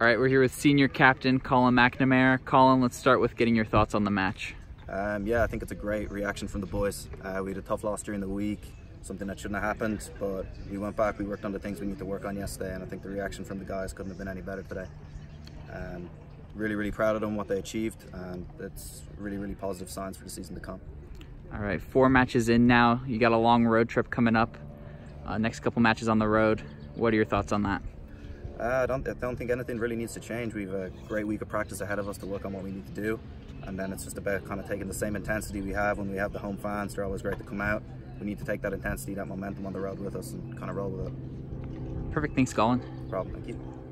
All right, we're here with senior captain Coilin MacNamara. Coilin, let's start with getting your thoughts on the match. Um, yeah, I think it's a great reaction from the boys. Uh, we had a tough loss during the week, something that shouldn't have happened, but we went back, we worked on the things we need to work on yesterday, and I think the reaction from the guys couldn't have been any better today. Um, really, really proud of them, what they achieved, and it's really, really positive signs for the season to come. All right, four matches in now. You got a long road trip coming up. Uh, next couple matches on the road. What are your thoughts on that? Uh, I don't, I don't think anything really needs to change. We have a great week of practice ahead of us to work on what we need to do. And then it's just about kind of taking the same intensity we have when we have the home fans. They're always great to come out. We need to take that intensity, that momentum on the road with us and kind of roll with it. Perfect. Thanks, Coilin. No problem. Thank you.